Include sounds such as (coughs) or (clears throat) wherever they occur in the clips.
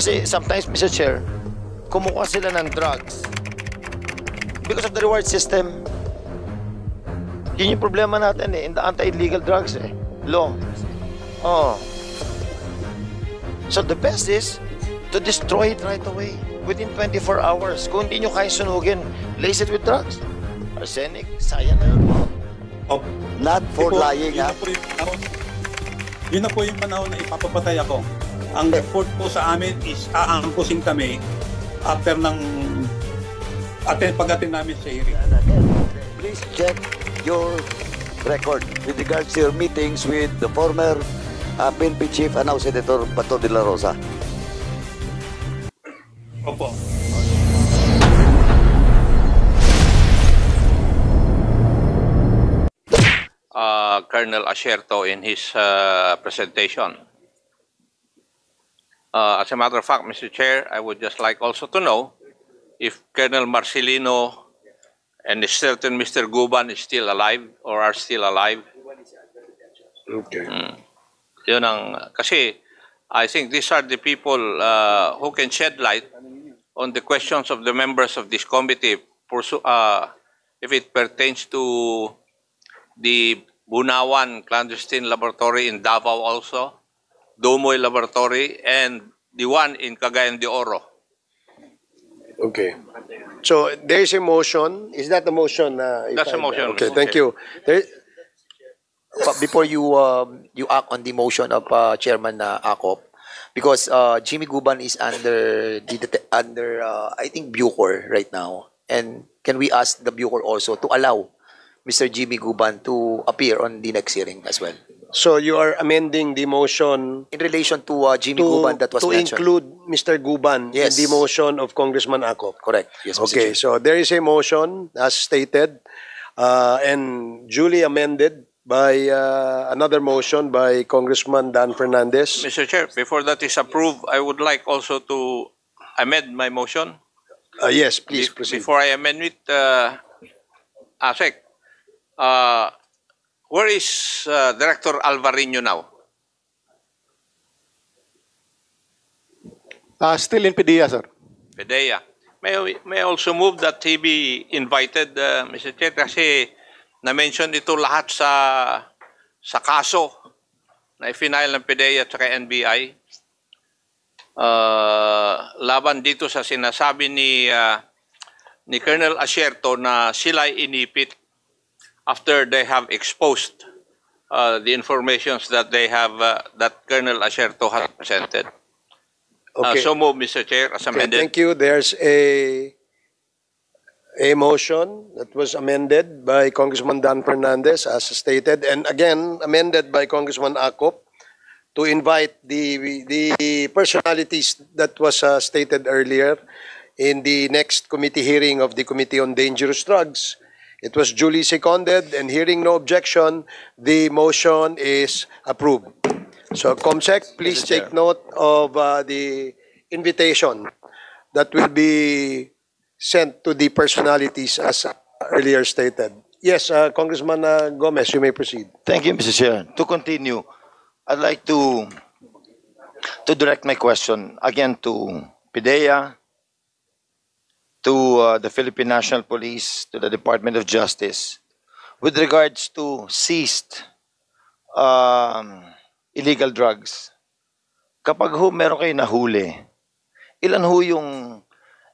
Kasi sometimes, Mr. Chair, kumukuha sila ng drugs because of the reward system. Yun yung problema natin eh, in the anti-illegal drugs eh. Law. Oh. So the best is to destroy it right away within 24 hours. Kung hindi nyo kaya sunugin, lace it with drugs. Arsenic, yun. Opo. Not for po- lying, ha? panahon. Yun na po yung panahon na ipapapatay ako. Ang effort po sa amin is aangkusin kami after ng attend pag-attend namin sa hearing. Please check your record with regards to your meetings with the former uh, PNP Chief and now Senator Bato de la Rosa. Opo. uh, Colonel Asherto in his uh, presentation. Uh, as a matter of fact, Mr. Chair, I would just like also to know if Colonel Marcelino and a certain Mr. Guban is still alive or are still alive. Okay. Yun ang, kasi I think these are the people uh, who can shed light on the questions of the members of this committee pursu- uh, if it pertains to the Bunawan clandestine laboratory in Davao also, Domoy laboratory, and the one in Cagayan de Oro. Okay. So there is a motion. Is that a motion? Uh, if That's a I- motion, Okay, thank you. There, But before you um, you act on the motion of uh, Chairman uh, Akop, because uh, Jimmy Guban is under the det- under uh, I think Bucor right now, and can we ask the Bucor also to allow Mr. Jimmy Guban to appear on the next hearing as well so you are amending the motion in relation to uh, Jimmy to, Guban that was to mentioned. include Mr. Guban Yes. in the motion of Congressman Akop. Correct. Yes, Mr. Okay, Chair. so there is a motion as stated uh, and duly amended by uh, another motion by Congressman Dan Fernandez. Mr. Chair, before that is approved, I would like also to amend my motion. Uh, yes, please Be- proceed. Before I amend it, uh, ASEC, uh, where is uh, Director Alvarino now? Uh, still in PDEA, sir. Pedea. May, may also move that he be invited, uh, Mr. Chair, kasi na-mention ito lahat sa sa kaso na ifinail ng PDEA at saka NBI. Uh, laban dito sa sinasabi ni uh, ni Colonel Asierto na sila inipit after they have exposed uh, the informations that they have uh, that Colonel Asierto has presented. Uh, so move, Mr. Chair, as Okay, amended. thank you. There's a a motion that was amended by Congressman Dan Fernandez as stated and again amended by Congressman Akop to invite the the personalities that was uh, stated earlier in the next committee hearing of the Committee on Dangerous Drugs. It was duly seconded and hearing no objection, the motion is approved. So COMSEC, please Mr. take Chair. note of uh, the invitation that will be sent to the personalities as earlier stated. Yes, uh, Congressman uh, Gomez, you may proceed. Thank you, Mr. Chair. To continue, I'd like to to direct my question again to PIDEA, to uh, the Philippine National Police, to the Department of Justice, with regards to seized um, illegal drugs. Kapag ho meron kayo nahuli, ilan ho yung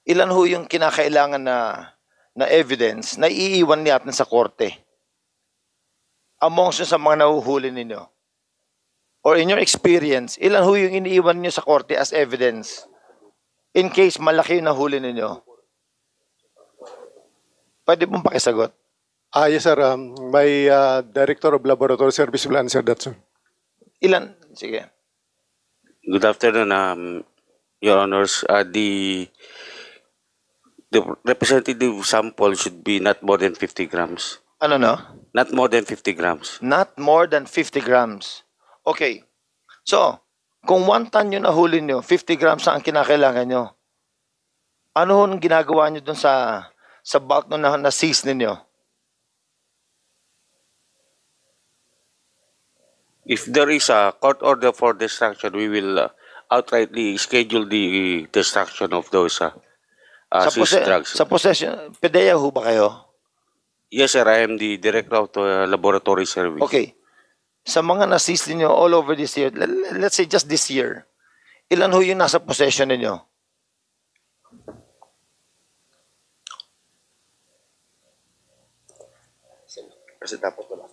ilan ho yung kinakailangan na na evidence na iiwan natin sa korte? amongst sa mga nahuhuli ninyo? Or in your experience, ilan ho yung iniiwan niyo sa korte as evidence in case malaki yung nahuli ninyo? Pwede pong pakisagot. Ah, yes, sir. Um, my uh, Director of Laboratory Service will answer that, sir. Ilan? Sige. Good afternoon, um, Your Honors. Uh, the the representative sample should be not more than 50 grams. Ano no? Not more than 50 grams. Not more than 50 grams. Okay. So, kung one ton yung nahuli nyo, 50 grams ang kinakailangan nyo. Ano ho ang ginagawa nyo dun sa sa bulk nung na, na-seize ninyo? If there is a court order for destruction, we will uh, outrightly schedule the destruction of those uh, uh, sa, seized drugs. sa possession, PDEA ho ba kayo? Yes, sir. I am the director of the laboratory service. Okay. Sa mga na-seize ninyo all over this year, le- let's say just this year, ilan ho yung nasa possession ninyo? Kasi dapat wala.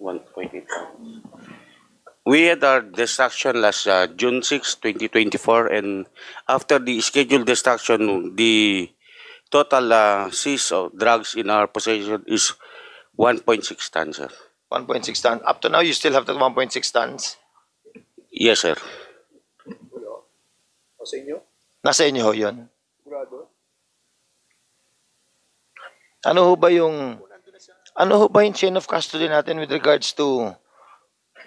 1.8. We had our destruction last uh, June 6, 2024, and after the scheduled destruction, the total uh, seize of drugs in our possession is 1.6 tons, sir. 1.6 tons. Up to now, you still have that 1.6 tons? Yes, sir. Sa inyo? Nasa inyo yun? Ano ho ba yung ano ho ba yung chain of custody natin with regards to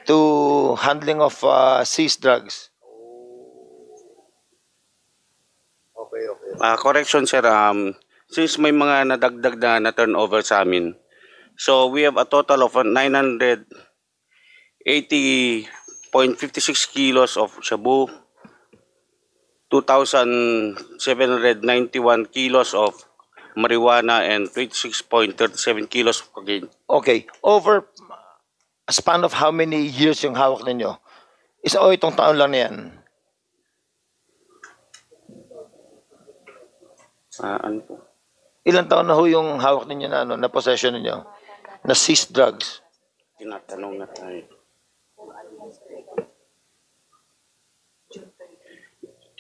to handling of uh, seized drugs? Okay, okay. Uh, correction, sir. Um, since may mga nadagdag na na turnover sa amin, so we have a total of uh, 980.56 kilos of shabu, 2,791 kilos of marijuana, and 26.37 kilos of cocaine. Okay, over a span of how many years yung hawak ninyo? Isa o itong taon lang na yan? Ah, ano po? Ilang taon na ho yung hawak ninyo na, ano, na possession ninyo? Na seized drugs? Tinatanong na tayo.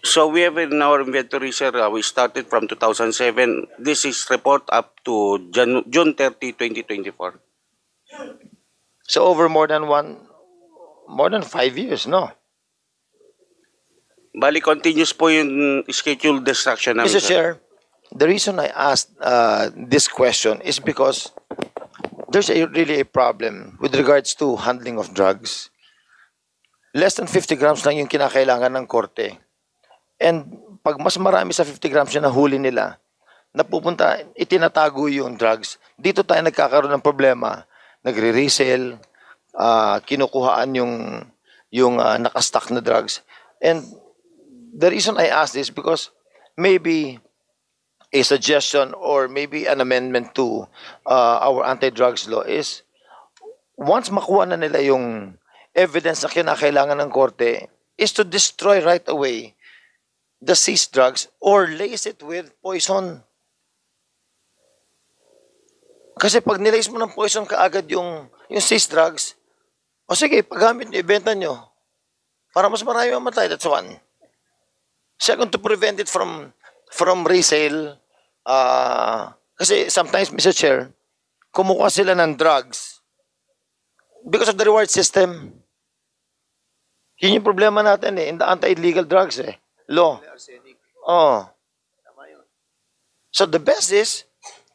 So we have in our inventory, sir, uh, we started from 2007. This is report up to Jan- June 30, 2024. So over more than one, more than five years, no? Bali, continuous po yung scheduled destruction namin, Mr. sir. Chair, the reason I asked uh, this question is because there's a, really a problem with regards to handling of drugs. Less than 50 grams lang yung kinakailangan ng korte. And pag mas marami sa 50 grams yung nahuli nila, napupunta, itinatago yung drugs, dito tayo nagkakaroon ng problema. Nagre-resell, ah, kinukuhaan yung, yung ah, nakastock na drugs. And the reason I ask this because maybe a suggestion or maybe an amendment to uh, our anti-drugs law is once makuha na nila yung evidence na kinakailangan ng korte is to destroy right away the seized drugs or lace it with poison. Kasi pag nilace mo ng poison kaagad yung, yung seized drugs, o sige, paggamit nyo, ibenta nyo. Para mas marami mamatay, that's one. Second, to prevent it from from resale, uh, kasi sometimes, Mr. Chair, kumukuha sila ng drugs because of the reward system. Yun yung problema natin eh, in the anti-illegal drugs eh, law. Oh. So the best is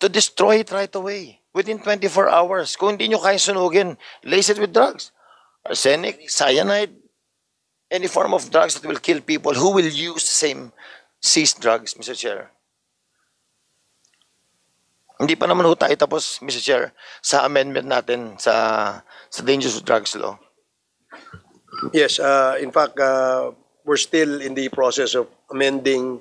to destroy it right away within 24 hours. Kung hindi nyo kaya sunugin, lace it with drugs. Arsenic, cyanide, any form of drugs that will kill people who will use the same seized drugs, Mr. Chair. Hindi pa naman ho tayo tapos, Mr. Chair, sa amendment natin sa sa dangerous drugs law. Yes, uh, in fact, uh, we're still in the process of amending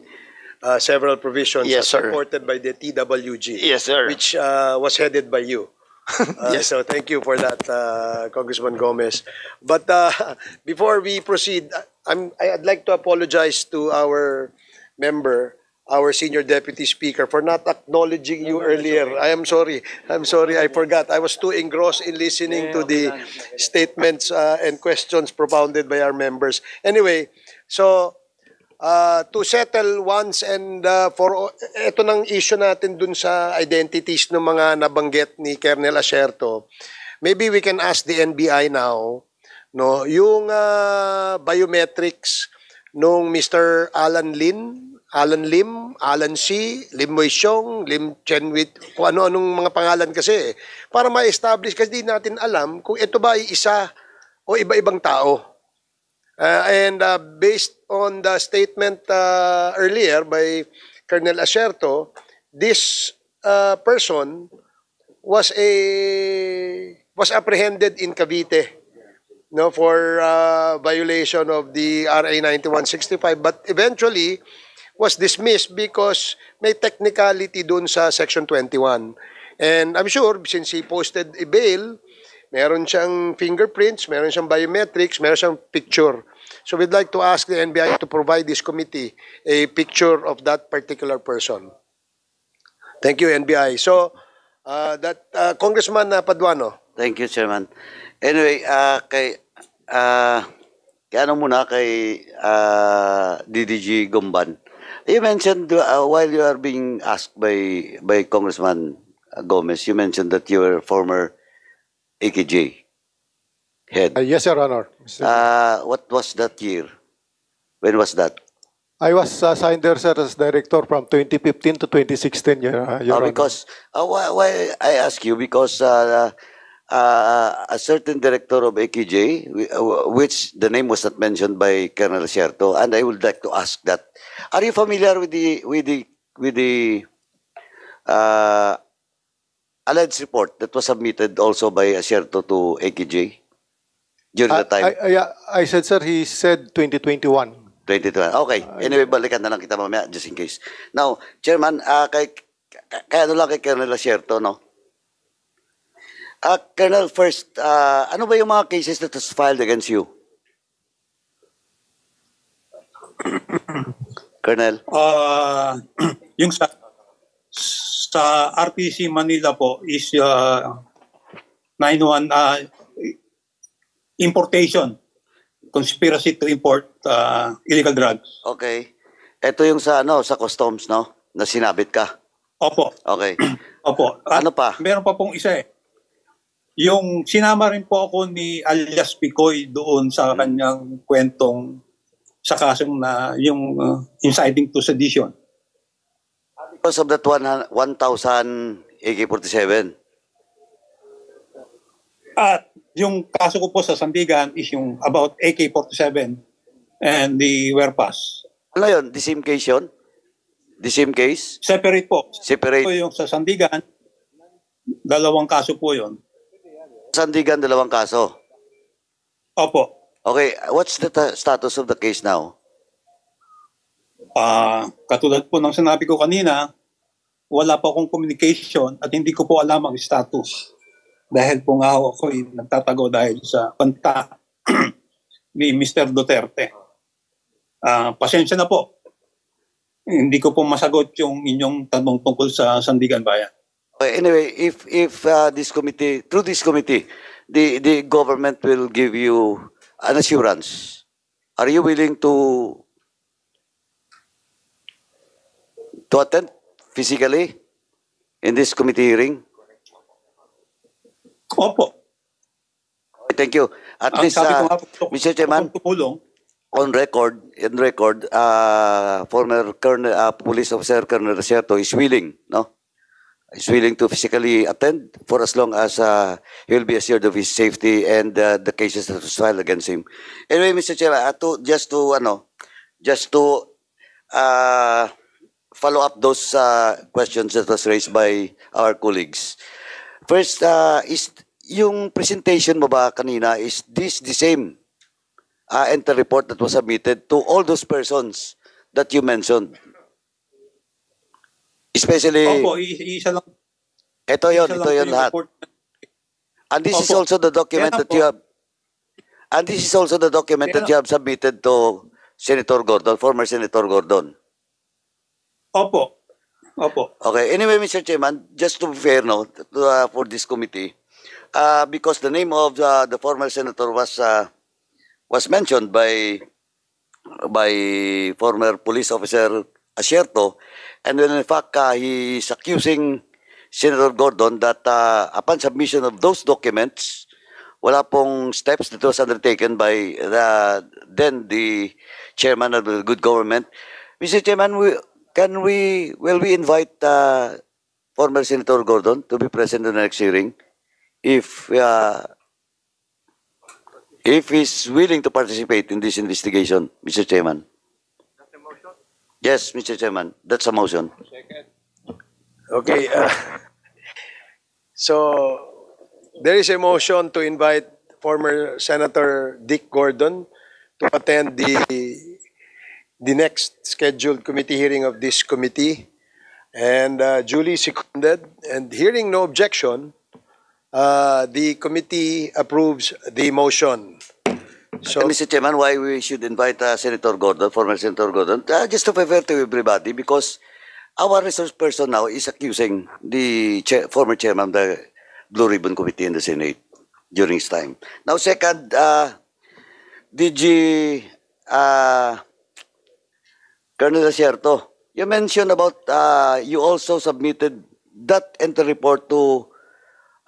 uh, several provisions Yes, sir. supported by the TWG. Yes, sir. Which uh, was headed by you. (laughs) Uh, Yes. So thank you for that, uh, Congressman Gomez. But uh, (laughs) before we proceed, I'm, I'd like to apologize to our member, our senior deputy speaker, for not acknowledging you earlier. I am sorry. I'm sorry. I forgot. I was too engrossed in listening to the statements uh, and questions propounded by our members. Anyway, so uh, to settle once and uh, for ito nang issue natin dun sa identities ng mga nabanggit ni Colonel Acerto. Maybe we can ask the NBI now no yung uh, biometrics nung Mr. Alan Lin Alan Lim, Alan C, Lim Wei Xiong, Lim Chenwit, kung ano-anong mga pangalan kasi eh, para ma-establish kasi di natin alam kung ito ba ay isa o iba-ibang tao. Uh, and uh, based on the statement uh, earlier by Colonel Acerto, this uh, person was a was apprehended in Cavite no, for uh, violation of the RA 9165 but eventually was dismissed because may technicality dun sa Section 21. And I'm sure since he posted a bail, meron siyang fingerprints, meron siyang biometrics, meron siyang picture. So we'd like to ask the NBI to provide this committee a picture of that particular person. Thank you, NBI. So, uh, that uh, Congressman uh, Paduano. Thank you, Chairman. Anyway, ah kay ah kay ano muna kay ah DDG Gumban. You mentioned uh, while you are being asked by by Congressman Gomez, you mentioned that you were former AKJ head. Uh, yes, Your Honor. Uh, what was that year? When was that? I was assigned there, sir, as director from 2015 to 2016, Your, uh, Your Honor. because uh, why, why I ask you because uh, uh, a certain director of AKJ, whi- uh, which the name was not mentioned by Colonel Sierto, and I would like to ask that: Are you familiar with the with the with the uh, alleged report that was submitted also by Sierto to AKJ during I, the time? I, I, I said, sir, he said 2021. 2012. Okay. Anyway, balikan na lang kita mamaya just in case. Now, Chairman, ah kay, kaya ano lang kay Colonel Asierto, no? Ah, Colonel, first, ah, ano ba yung mga cases that was filed against you? (coughs) Colonel, Ah, (clears throat) yung sa sa RPC Manila po is uh, 91 uh, importation conspiracy to import uh, illegal drugs. okay. Ito yung sa ano, sa customs, no? Na sinabit ka. Opo, Okay. (clears throat) opo. At Ano pa? Meron pa pong isa eh. Yung sinama rin po ako ni alias Picoy doon sa kanyang kwentong sa kasong na yung uh, inciting to sedition. Because of that one, 1,000 AK-47. At yung kaso ko po sa Sandigan is yung about AK-47 and the warepass. Ano yun? The same case yun? The same case? Separate po. Separate? Ito yung sa Sandigan, dalawang kaso po yun. Sandigan, dalawang kaso. Opo. Okay, what's the ta- status of the case now? Ah, katulad po ng sinabi ko kanina, wala pa akong communication at hindi ko po alam ang status. Dahil po nga ako ay nagtatago dahil sa panta (clears throat) ni Mr. Duterte. Ah, pasensya na po. Hindi ko po masagot yung inyong tanong tungkol sa Sandigan Bayan. Anyway, if if uh, this committee, through this committee, the the government will give you an assurance. Are you willing to to attend physically in this committee hearing? Opo. Thank you. At Ang least, sabi ko uh, nga po, Mr. Chairman, tumulong, on record, in record, uh, former Colonel, uh, police officer Colonel Reserto is willing, no? Is willing to physically attend for as long as uh, he will be assured of his safety and uh, the cases that was filed against him. Anyway, Mr. Chair, uh, to, just to, ano, just to uh, follow up those uh, questions that was raised by our colleagues. First, uh, is yung presentation mo ba kanina, is this the same uh, enter report that was submitted to all those persons that you mentioned. Especially, opo, isa lang. ito yon, ito yon lahat. report. And this is Opo. also the document Kaya that po. you have, and this is also the document Kaya that you have submitted to Senator Gordon, former Senator Gordon. Opo. Opo. Okay. Anyway, Mr. Chairman, just to be fair, no, to, uh, for this committee, uh, because the name of uh, the former senator was uh, was mentioned by by former police officer Asierto, and when in fact uh, he is accusing Senator Gordon that uh, upon submission of those documents, wala pong steps that was undertaken by the, then the chairman of the good government. Mr. Chairman, we, can we, will we invite uh, former Senator Gordon to be present in the next hearing? If, uh, if he's willing to participate in this investigation, Mr. Chairman. Yes, Mr. Chairman, that's a motion. Okay. uh, so, there is a motion to invite former Senator Dick Gordon to attend the the next scheduled committee hearing of this committee and uh, duly seconded and hearing no objection uh, the committee approves the motion so Mr. Chairman, why we should invite uh, Senator Gordon, former Senator Gordon, uh, just to fair to everybody, because our resource person now is accusing the chair, former chairman of the Blue Ribbon Committee in the Senate during his time. Now, second, uh, DG uh, Colonel Acierto, you mentioned about uh, you also submitted that entry report to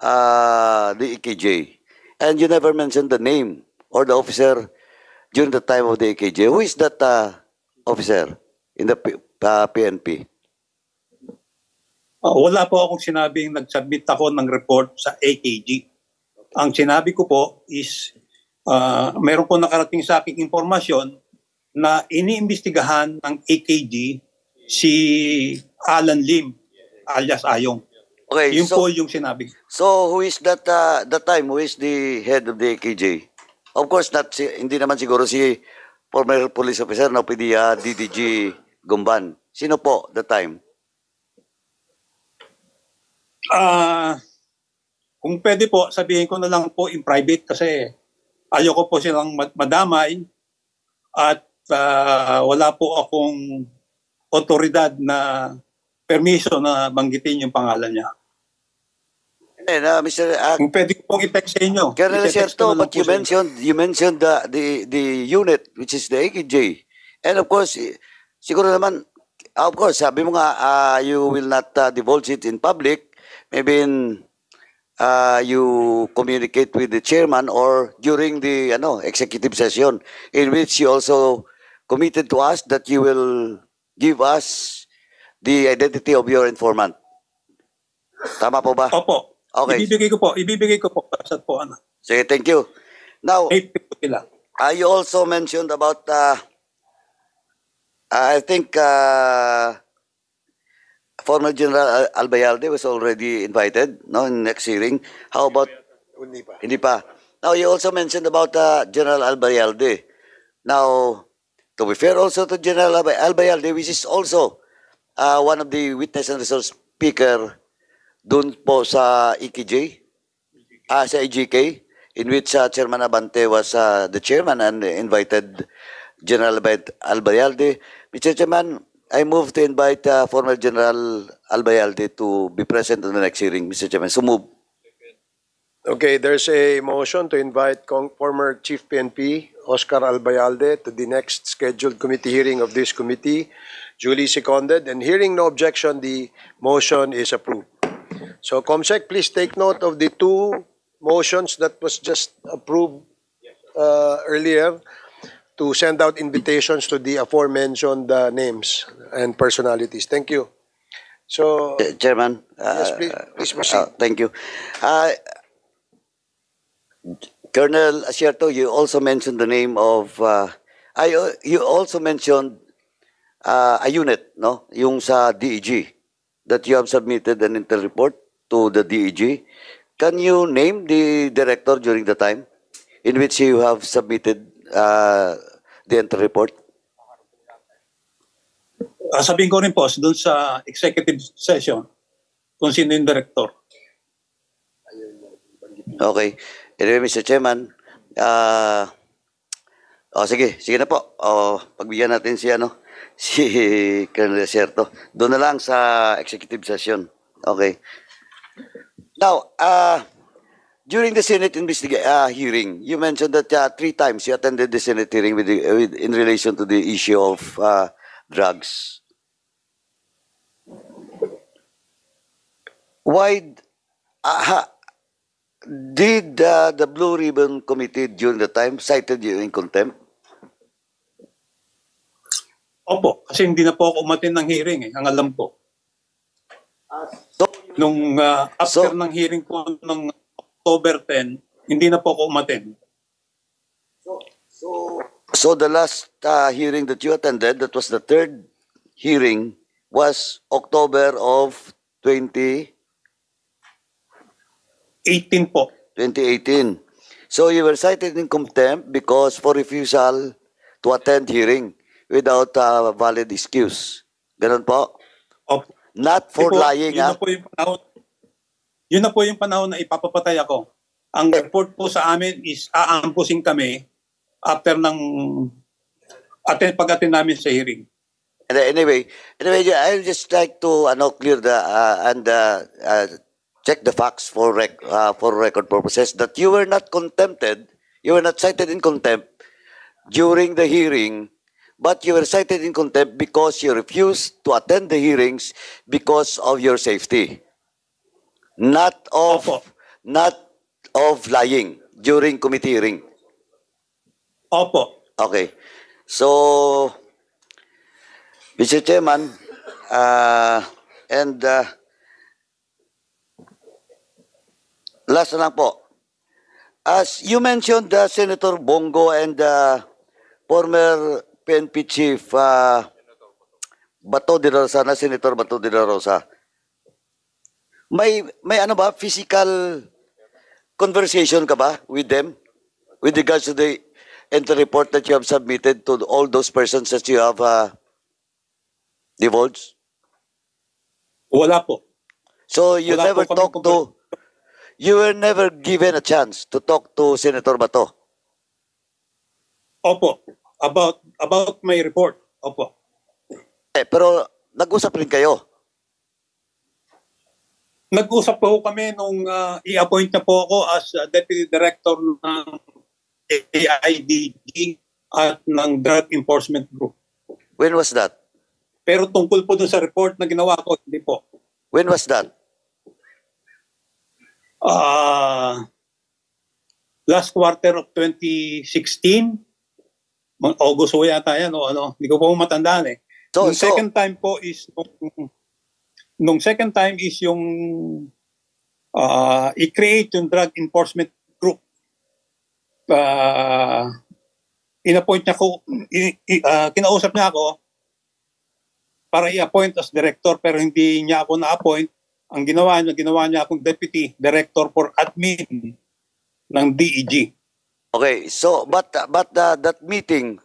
uh, the EKJ, and you never mentioned the name or the officer during the time of the EKJ. Who is that uh, officer in the P- uh, PNP? Ah, wala po akong sinabing nag-submit ako ng report sa AKG. Ang sinabi ko po is, ah, meron po nakarating sa aking informasyon na iniimbestigahan ng AKG si Alan Lim alias Ayong. Okay, Yun so, po yung sinabi. so who is that uh, that time? Who is the head of the EKJ? Of course, not si, hindi naman siguro si former police officer na pwede uh, DDG Gumban. Sino po that time? Ah, kung pwede po, sabihin ko na lang po in private kasi ayoko po silang mad- madamay at ah, wala po akong otoridad na permiso na banggitin yung pangalan niya. And, uh, Mr. Uh, Kung pwede ko pong i-text sa inyo. Colonel Sierto, but you mentioned you mentioned the the the unit which is the AKJ. And of course, eh, siguro naman of course, sabi mo nga uh, you will not uh, divulge it in public. Maybe in uh, you communicate with the chairman or during the ano executive session in which you also committed to us that you will give us the identity of your informant. Tama po ba? Opo. Okay. Ibibigay ko po. Ibibigay ko po. Sa po ano. Sige, thank you. Now. Uh, you also mentioned about, uh, I think, uh, former General Al- Albayalde was already invited, no, in next hearing. How about, hindi pa. hindi pa. Now, you also mentioned about uh, General Albayalde. Now, to be fair also to General Albay- Albayalde, which is also uh, one of the witness and resource speaker doon po sa EKJ, ah, sa EGK, in which uh, Chairman Abante was uh, the chairman and invited General Albayalde. Mr. Chairman, I move to invite uh, former General Albayalde to be present in the next hearing, Mr. Chairman. So move. Okay, there's a motion to invite Cong- former Chief PNP Oscar Albayalde to the next scheduled committee hearing of this committee, Julie seconded, and hearing no objection, the motion is approved. So, Comsec, please take note of the two motions that was just approved uh, earlier to send out invitations to the aforementioned uh, names and personalities. Thank you. So, Uh, Chairman. Yes, uh, please- please uh, proceed. thank you. Uh, Colonel Acierto, you also mentioned the name of, uh, I, uh, you also mentioned uh, a unit, no? Yung sa DEG, that you have submitted an inter report to the DEG. Can you name the director during the time in which you have submitted uh, the inter report? Ah, sabihin ko rin po doon sa executive session kung sino yung director. Okay. Anyway, Mr. Chairman, ah oh, sige, sige na po. Oh, pagbigyan natin si ano, (laughs) si Colonel Desierto. Doon na lang sa executive session. Okay. Now, uh, during the Senate investiga- uh, hearing, you mentioned that uh, three times you attended the Senate hearing with, the, with in relation to the issue of uh, drugs. Why uh, did uh, the Blue Ribbon Committee during the time cited you in contempt? Opo, kasi hindi na po ako umatin ng hearing eh, ang alam ko. So, Nung ah, after So- ng hearing po ng October 10, hindi na po ako umatin. so the last uh, hearing that you attended, that was the third hearing, was October of 20, 18 po. 2018. So you were cited in contempt because for refusal to attend hearing without a valid excuse. Ganun po? Opo. Not for po- lying, yun ah. na po yung panahon. Yun na po yung panahon na ipapapatay ako. Ang report po sa amin is aambusin kami after ng attend, pag-attend namin sa hearing. And uh, anyway, anyway, I just like to ano, clear the uh, and uh, uh, check the facts for rec- uh, for record purposes that you were not contempted, you were not cited in contempt during the hearing, but you were cited in contempt because you refused to attend the hearings because of your safety, not of Opo. not of lying during committee hearing. Opo. Okay. So, Mr. Chairman, uh, and uh, last na lang po. As you mentioned, uh, Senator Bongo and uh, former PNP Chief uh, Bato de la Rosa, na Senator Bato de la Rosa, may, may ano ba, physical conversation ka ba with them with regards to the entry report that you have submitted to all those persons that you have uh, divulged? Wala po. So you Wala never talked to, you were never given a chance to talk to Senator Bato. Opo. About about my report. Opo. Eh, pero nag-usap rin kayo. Nag-usap po kami nung ah, i-appoint na po ako as ah, Deputy Director ng AIDG at ng Drug Enforcement Group. When was that? Pero tungkol po dun sa report na ginawa ko, hindi po. When was that? Ah, last quarter of 2016, mga August po yata yan, o ano, hindi ko po matandaan eh. So, nung so second time po is, nung, nung second time is yung ah, i-create yung drug enforcement group. Uh, in-appoint niya ko, i- i- ah, kinausap niya ako para i-appoint as director pero hindi niya ako na-appoint. Ang ginawa niya, ginawa niya akong deputy director for admin ng DEG. okay, so but but uh, that meeting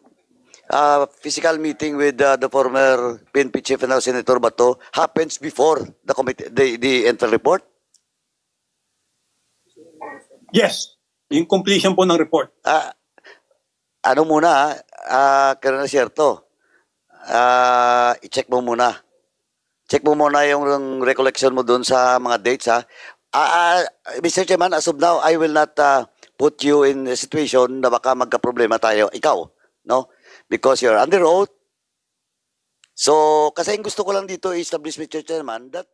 uh, physical meeting with uh, the former PNP chief and now Senator Bato happens before the committee the the entry report. Yes, yung completion po ng report. Ah, ano muna, ah, uh, na siyerto. Ah, i-check mo muna. Check mo muna yung, yung recollection mo dun sa mga dates ha. Ah, ah, Mr. Chairman, as of now, I will not ah, put you in a situation na baka magka-problema tayo. Ikaw, no? Because you're under oath. So, kasi ang gusto ko lang dito i-establish, Mr. Chairman, that